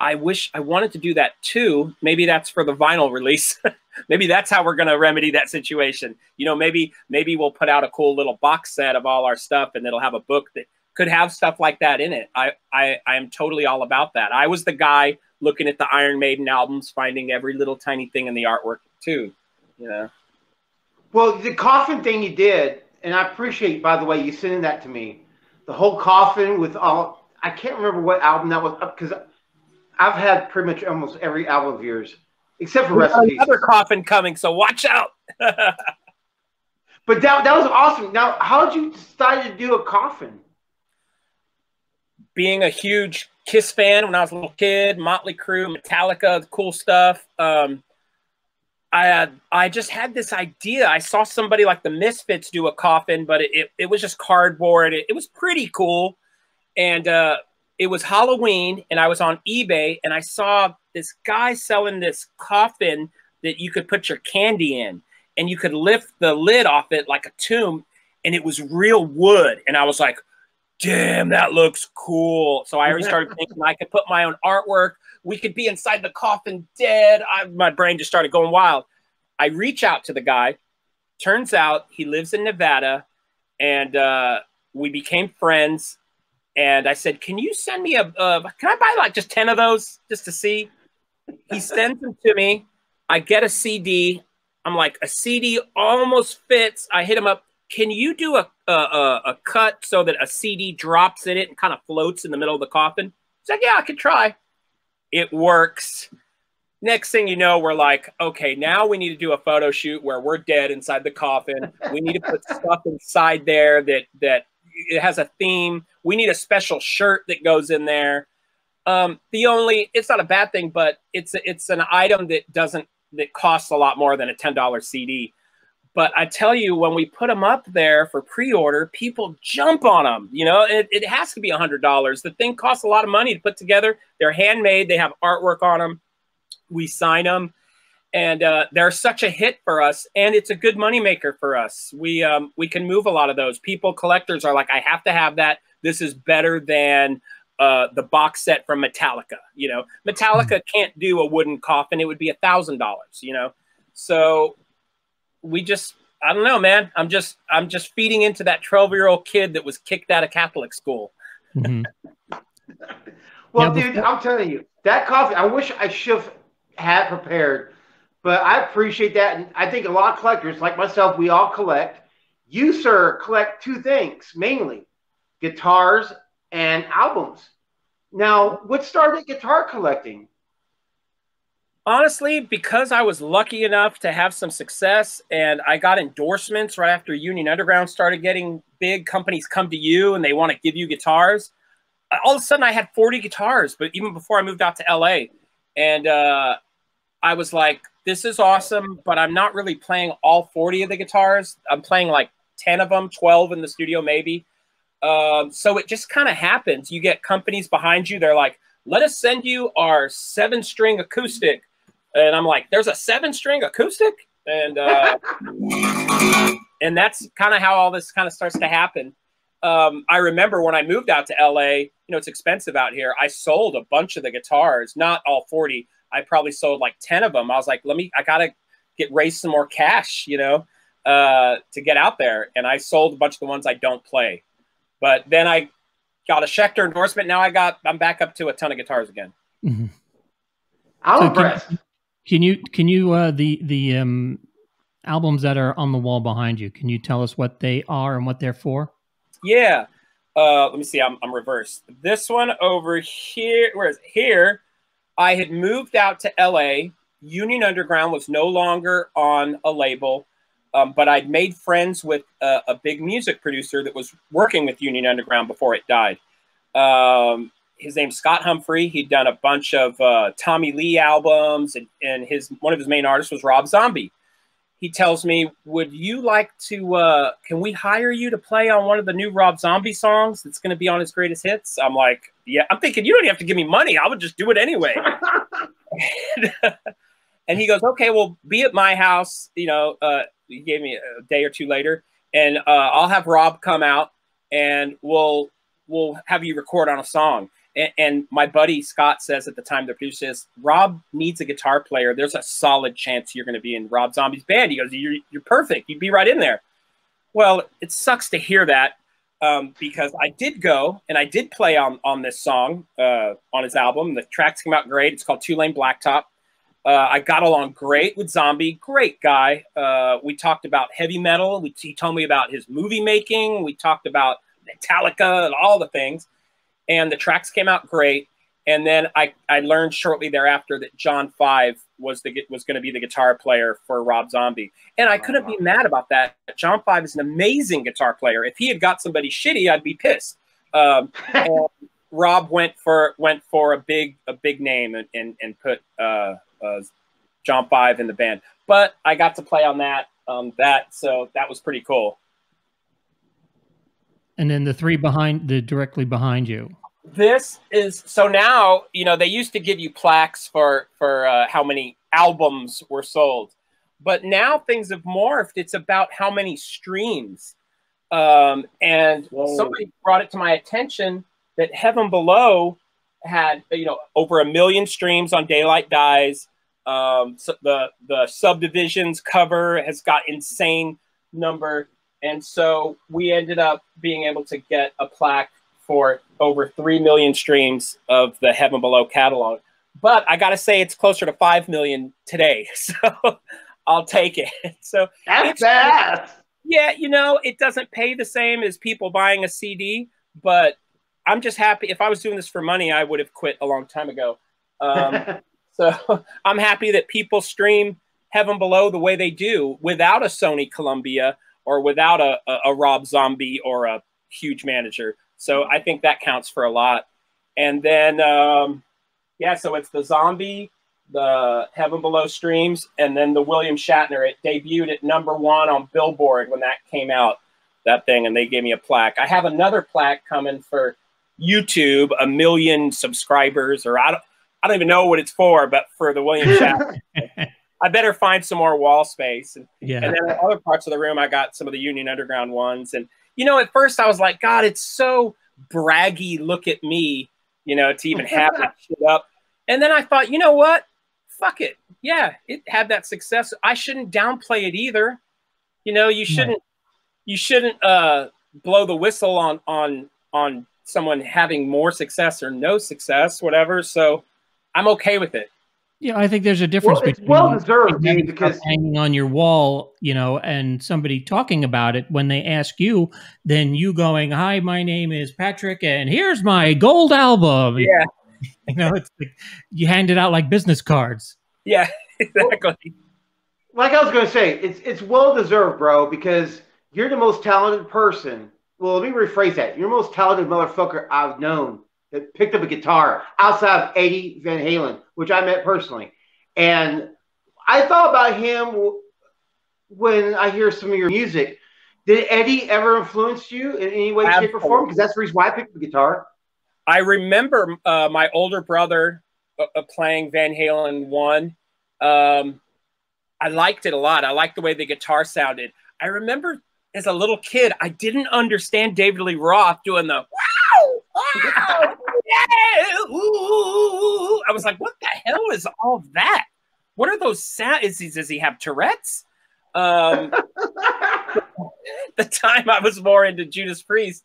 I wish I wanted to do that too. Maybe that's for the vinyl release. (laughs) maybe that's how we're going to remedy that situation. You know, maybe maybe we'll put out a cool little box set of all our stuff and it'll have a book that could have stuff like that in it. I I I am totally all about that. I was the guy looking at the Iron Maiden albums, finding every little tiny thing in the artwork too. You know. Well, the coffin thing you did, and I appreciate, by the way, you sending that to me. The whole coffin with all, I can't remember what album that was, because I've had pretty much almost every album of yours, except for Recipes. Another coffin coming, so watch out. (laughs) but that, that was awesome. Now, how did you decide to do a coffin? Being a huge Kiss fan when I was a little kid, Motley Crue, Metallica, cool stuff. Um, I I just had this idea. I saw somebody like the Misfits do a coffin, but it, it, it was just cardboard. It, it, was pretty cool, and uh, it was Halloween, and I was on eBay, and I saw this guy selling this coffin that you could put your candy in, and you could lift the lid off it like a tomb, and it was real wood. And I was like, damn, that looks cool. So I already started (laughs) thinking I could put my own artwork. We could be inside the coffin dead. I, my brain just started going wild. I reach out to the guy. Turns out he lives in Nevada, and uh, we became friends. And I said, "Can you send me a? Uh, can I buy like just ten of those just to see?" He (laughs) sends them to me. I get a CD. I'm like, a CD almost fits. I hit him up. Can you do a, a, a, cut so that a CD drops in it and kind of floats in the middle of the coffin? He's like, yeah, I could try. It works. Next thing you know, we're like, okay, now we need to do a photo shoot where we're dead inside the coffin. We need to put stuff inside there that that it has a theme. We need a special shirt that goes in there. Um, the only it's not a bad thing, but it's it's an item that doesn't that costs a lot more than a ten dollar CD. But I tell you, when we put them up there for pre-order, people jump on them. You know, it, it has to be a hundred dollars. The thing costs a lot of money to put together. They're handmade. They have artwork on them. We sign them, and uh, they're such a hit for us. And it's a good moneymaker for us. We um, we can move a lot of those. People, collectors are like, I have to have that. This is better than uh, the box set from Metallica. You know, Metallica hmm. can't do a wooden coffin; it would be a thousand dollars. You know, so we just I don't know, man. I'm just I'm just feeding into that 12 year old kid that was kicked out of Catholic school. Mm-hmm. (laughs) well, dude, I'm telling you that coffee. I wish I should have had prepared, but I appreciate that, and I think a lot of collectors like myself, we all collect. You, sir, collect two things mainly: guitars and albums. Now, what started guitar collecting? Honestly, because I was lucky enough to have some success and I got endorsements right after Union Underground started getting big, companies come to you and they want to give you guitars. All of a sudden, I had 40 guitars, but even before I moved out to LA. And uh, I was like, this is awesome, but I'm not really playing all 40 of the guitars. I'm playing like 10 of them, 12 in the studio, maybe. Um, so it just kind of happens. You get companies behind you. They're like, let us send you our seven string acoustic. And I'm like, there's a seven string acoustic? And, uh, (laughs) and that's kind of how all this kind of starts to happen. Um, I remember when I moved out to LA, you know, it's expensive out here. I sold a bunch of the guitars, not all 40. I probably sold like 10 of them. I was like, let me, I got to get raise some more cash, you know, uh, to get out there. And I sold a bunch of the ones I don't play. But then I got a Schecter endorsement. Now I got I'm back up to a ton of guitars again. Mm-hmm. I'm so impressed. Can, can, you can you uh, the the um, albums that are on the wall behind you? Can you tell us what they are and what they're for? Yeah. Uh, let me see. I'm I'm reversed. This one over here. Where is it? here? I had moved out to L.A. Union Underground was no longer on a label. Um, but I'd made friends with a, a, big music producer that was working with Union Underground before it died. Um, his name's Scott Humphrey. He'd done a bunch of uh, Tommy Lee albums, and, and, his one of his main artists was Rob Zombie. He tells me, "Would you like to? Uh, can we hire you to play on one of the new Rob Zombie songs that's going to be on his greatest hits?" I'm like, "Yeah." I'm thinking you don't even have to give me money. I would just do it anyway. (laughs) (laughs) and he goes, "Okay, well, be at my house. You know, uh, he gave me a day or two later, and uh, I'll have Rob come out and we'll we'll have you record on a song. And, and my buddy Scott says at the time the producer says Rob needs a guitar player. There's a solid chance you're going to be in Rob Zombie's band. He goes, "You're you're perfect. You'd be right in there." Well, it sucks to hear that um, because I did go and I did play on on this song uh, on his album. The tracks came out great. It's called Two Lane Blacktop. Uh, I got along great with Zombie, great guy. Uh, we talked about heavy metal. We, he told me about his movie making. We talked about Metallica and all the things. And the tracks came out great. And then I, I learned shortly thereafter that John Five was the was going to be the guitar player for Rob Zombie, and I couldn't be mad about that. John Five is an amazing guitar player. If he had got somebody shitty, I'd be pissed. Um, (laughs) Rob went for went for a big a big name and and, and put uh, uh, John Five in the band. But I got to play on that um, that so that was pretty cool. And then the three behind the directly behind you. This is so now you know they used to give you plaques for for uh, how many albums were sold. But now things have morphed. It's about how many streams. Um, and Whoa. somebody brought it to my attention that heaven below had you know over a million streams on daylight dies. Um, so the the subdivisions cover has got insane number. And so we ended up being able to get a plaque for over 3 million streams of the Heaven Below catalog. But I got to say, it's closer to 5 million today. (laughs) So I'll take it. (laughs) So That's bad. yeah, you know, it doesn't pay the same as people buying a CD, but I'm just happy. If I was doing this for money, I would have quit a long time ago. Um, (laughs) so I'm happy that people stream Heaven Below the way they do without a Sony Columbia or without a, a, a Rob Zombie or a huge manager. So I think that counts for a lot. And then, um, yeah, so it's the Zombie, the Heaven Below streams, and then the William Shatner. It debuted at number one on Billboard when that came out, that thing, and they gave me a plaque. I have another plaque coming for YouTube, a million subscribers, or I don't, I don't even know what it's for, but for the William (laughs) Shatner. I better find some more wall space. And, Yeah. and then in other parts of the room, I got some of the Union Underground ones. And, you know, at first I was like, God, it's so braggy. Look at me, you know, to even have that (laughs) shit up. And then I thought, you know what? Fuck it. Yeah, it had that success. I shouldn't downplay it either. You know, you shouldn't you shouldn't uh blow the whistle on on on someone having more success or no success, whatever. So I'm okay with it. Yeah, I think there's a difference Well, it's between well deserved, having dude, because hanging on your wall, you know, and somebody talking about it when they ask you, then you going, "Hi, my name is Patrick, and here's my gold album." Yeah. (laughs) you know, it's like you hand it out like business cards. Yeah, (laughs) exactly. like I was going to say, it's it's well deserved, bro, because you're the most talented person. Well, let me rephrase that. You're the most talented motherfucker I've known that picked up a guitar outside of Eddie Van Halen, which I met personally. And I thought about him when I hear some of your music. Did Eddie ever influence you in any way, shape, or form? Because that's the reason why I picked up the guitar. I remember uh, my older brother uh, uh, playing Van Halen one. Um, I liked it a lot. I liked the way the guitar sounded. I remember as a little kid, I didn't understand David Lee Roth doing the wow, wow, yeah, ooh. I was like, what the hell is all that? What are those sounds? Is he, does he have Tourette's? Um, (laughs) the time I was more into Judas Priest,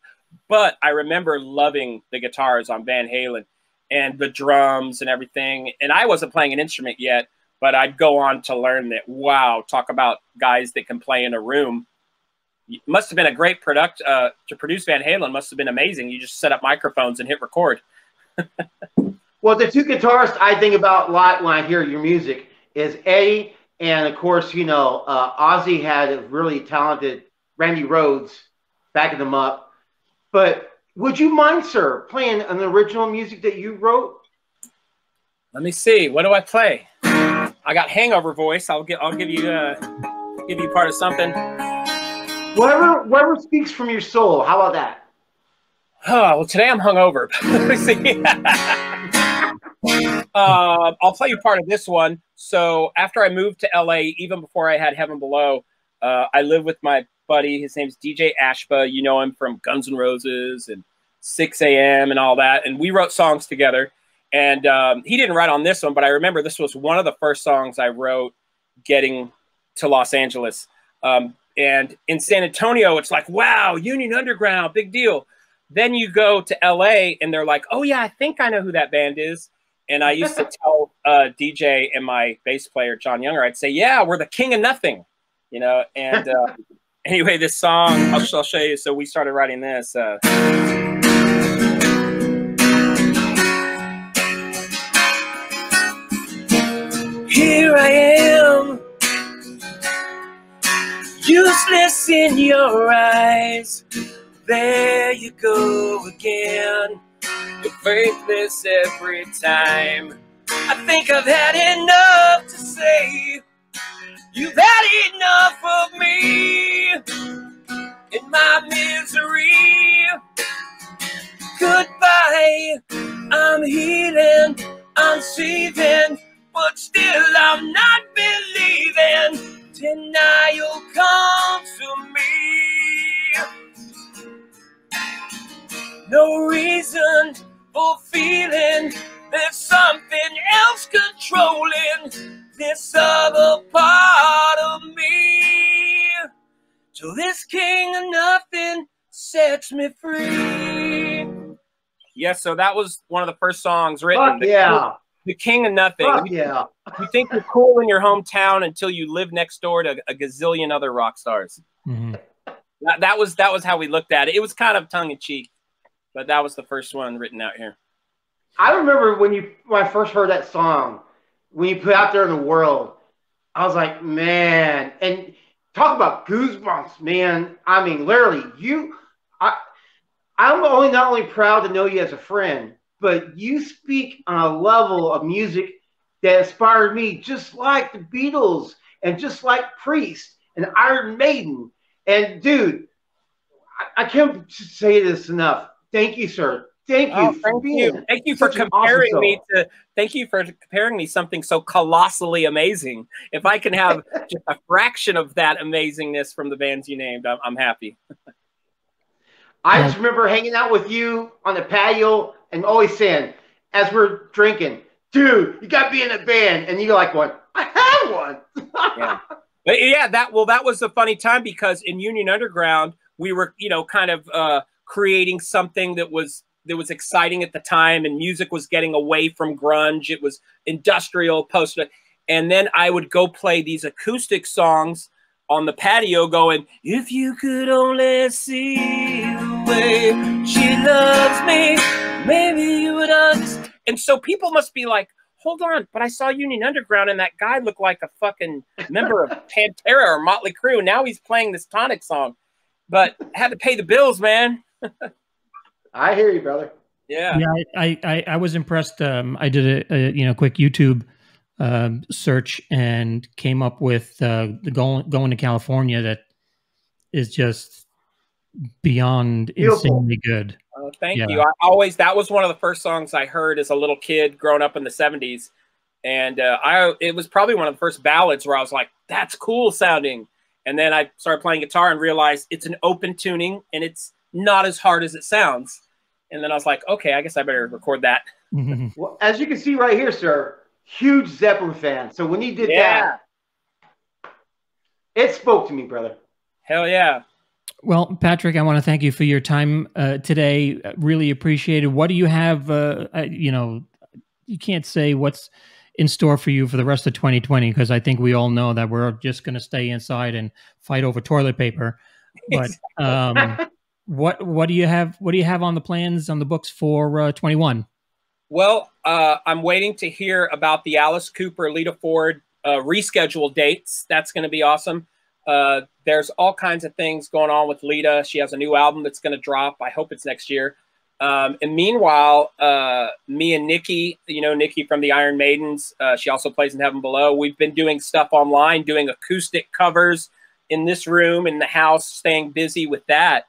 but I remember loving the guitars on Van Halen and the drums and everything. And I wasn't playing an instrument yet, but I'd go on to learn that. Wow, talk about guys that can play in a room. Must have been a great product uh, to produce Van Halen. Must have been amazing. You just set up microphones and hit record. (laughs) Well, the two guitarists I think about a lot when I hear your music is Eddie, and of course, you know, uh, Ozzy had a really talented Randy Rhoads backing them up. But would you mind, sir, playing an original music that you wrote? Let me see. What do I play? I got hangover voice. I'll get. I'll give you. Uh, give you part of something. Whatever, whatever speaks from your soul. How about that? Oh, well, today I'm hungover. (laughs) Uh, (laughs) I'll play you part of this one. So after I moved to LA, even before I had Heaven Below, uh, I lived with my buddy. His name's DJ Ashba. You know him from Guns N' Roses and Sixx:A.M. and all that. And we wrote songs together. And um, he didn't write on this one, but I remember this was one of the first songs I wrote getting to Los Angeles. Um, and in San Antonio, it's like, wow, Union Underground, big deal. Then you go to LA and they're like, oh, yeah, I think I know who that band is. And I used to (laughs) tell uh, DJ and my bass player, John Younger, I'd say, yeah, we're the king of nothing, you know? And uh, (laughs) anyway, this song, I'll, I'll, show you. So we started writing this. Uh, Here I am, useless in your eyes. There you go again. You're faithless every time. I think I've had enough to say. You've had enough of me in my misery. goodbye. I'm healing, I'm saving, but still I'm not believing. Denial comes to me. No reason for feeling there's something else controlling this other part of me. So this king of nothing sets me free. Yes, so that was one of the first songs written. Fuck yeah. The king of nothing. Fuck yeah. You think you're cool in your hometown until you live next door to a gazillion other rock stars. Mhm. That, that was that was how we looked at it. It was kind of tongue in cheek, but that was the first one written out here. I remember when you when I first heard that song, when you put it out there in the world, I was like, man, and talk about goosebumps, man. I mean, literally, you I I'm only not only proud to know you as a friend, but you speak on a level of music that inspired me, just like the Beatles and just like Priest and Iron Maiden. And dude, I, I can't say this enough. Thank you, sir. Thank you Oh, for thank being you. Thank you for comparing awesome me to thank you for comparing me something so colossally amazing. If I can have (laughs) just a fraction of that amazingness from the bands you named, I'm, I'm happy. I just remember hanging out with you on the patio and always saying, as we're drinking, dude, you got to be in a band. And you're like, one, I have one. (laughs) Yeah. Yeah, that well, that was a funny time because in Union Underground, we were, you know, kind of uh, creating something that was that was exciting at the time, and music was getting away from grunge. It was industrial, post, and then I would go play these acoustic songs on the patio, going, "If you could only see the way she loves me, maybe you would understand." And so people must be like, hold on, but I saw Union Underground and that guy looked like a fucking member of (laughs) Pantera or Motley Crue. Now he's playing this Tonic song, but had to pay the bills, man. (laughs) I hear you, brother. Yeah. Yeah, I, I, I was impressed. Um, I did a, a you know quick YouTube um, search and came up with uh, the going going to California that is just beyond Beautiful. insanely good. Oh, thank Yeah. you. I always that was one of the first songs I heard as a little kid growing up in the '70s, and uh, I it was probably one of the first ballads where I was like, "That's cool sounding." And then I started playing guitar and realized it's an open tuning and it's not as hard as it sounds. And then I was like, "Okay, I guess I better record that." Mhm. Well, as you can see right here, sir, huge Zeppelin fan. So when he did Yeah. that, it spoke to me, brother. Hell yeah! Well, Patrick, I want to thank you for your time uh, today. Really appreciate it. What do you have? Uh, uh, you know, you can't say what's in store for you for the rest of 2020 because I think we all know that we're just going to stay inside and fight over toilet paper. But um, (laughs) what what do you have? What do you have on the plans on the books for uh, 21? Well, uh, I'm waiting to hear about the Alice Cooper, Lita Ford uh, rescheduled dates. That's going to be awesome. Uh, there's all kinds of things going on with Lita. She has a new album that's going to drop. I hope it's next year. Um, and meanwhile, uh, me and Nikki, you know, Nikki from the Iron Maidens, uh, she also plays in Heaven Below. We've been doing stuff online, doing acoustic covers in this room in the house, staying busy with that.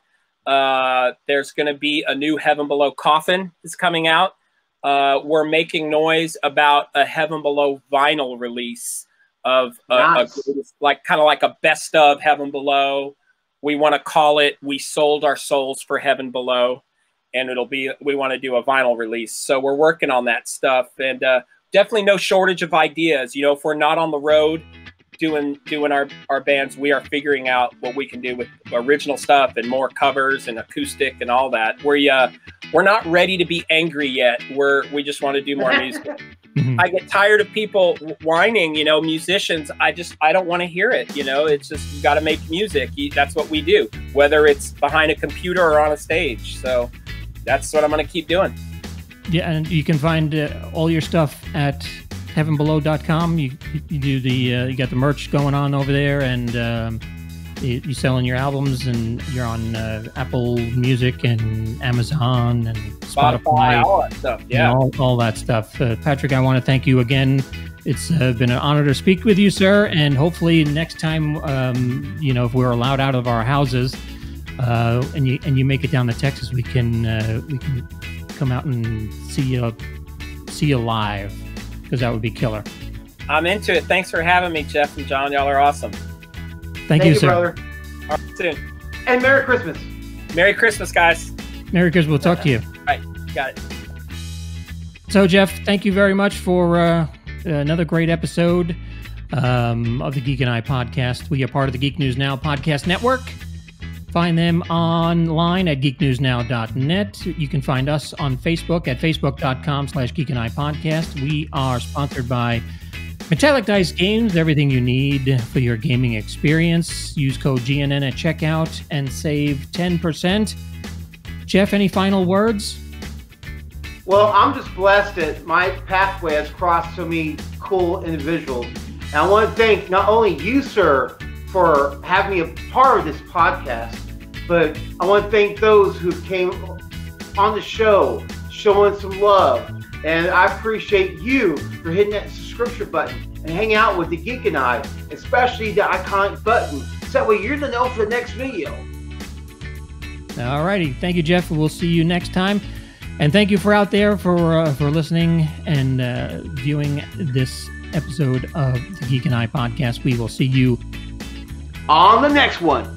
Uh, there's going to be a new Heaven Below coffin is coming out. Uh, we're making noise about a Heaven Below vinyl release of a, a Nice. greatest- like kind of like a best of Heaven Below. We want to call it "We Sold Our Souls for Heaven Below," and it'll be we want to do a vinyl release. So we're working on that stuff, and uh, definitely no shortage of ideas. You know, if we're not on the road doing doing our our bands, we are figuring out what we can do with original stuff and more covers and acoustic and all that. We uh, we're not ready to be angry yet. We're we just want to do more music. (laughs) Mhm. I get tired of people whining, you know, musicians. I just, I don't want to hear it. You know, it's just, you got to make music. That's what we do, whether it's behind a computer or on a stage. So that's what I'm going to keep doing. Yeah, and you can find uh, all your stuff at heavenbelow.com. You you do the uh, you got the merch going on over there, and um, you, you selling your albums, and you're on uh, Apple Music and Amazon and Spotify, Spotify, all that stuff. Yeah. all, all that stuff. Uh, Patrick, I want to thank you again. It's uh, been an honor to speak with you, sir, and hopefully next time, um, you know, if we're allowed out of our houses. Uh, and you and you make it down to Texas, we can uh, we can come out and see you see you live because that would be killer. I'm into it. Thanks for having me, Jeff and John. Y'all are awesome. Thank, Thank you, you, sir. brother. All right, soon. And Merry Christmas. Merry Christmas, guys. Merry Christmas. We'll talk to you. All right. got it. So, Jeff, thank you very much for uh, another great episode um, of the Geek and I podcast. We are part of the Geek News Now podcast network. Find them online at geeknewsnow.net. You can find us on Facebook at facebook.com slash geek and I podcast. We are sponsored by Metallic Dice Games, everything you need for your gaming experience. Use code GNN at checkout and save 10%. Jeff, any final words? Well, I'm just blessed that my pathway has crossed so many cool individuals. And I want to thank not only you, sir, for having me a part of this podcast, but I want to thank those who came on the show, showing some love. And I appreciate you for hitting that subscription button and hanging out with the Geek and I, especially the iconic button. So that way you're the know for the next video. All righty. Thank you, Jeff. We'll see you next time. And thank you for out there for uh, for listening and uh, viewing this episode of the Geek and I podcast. We will see you On the next one.